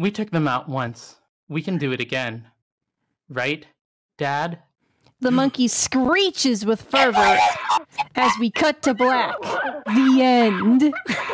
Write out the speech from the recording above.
We took them out once. We can do it again. Right, Dad? The monkey screeches with fervor as we cut to black. The end.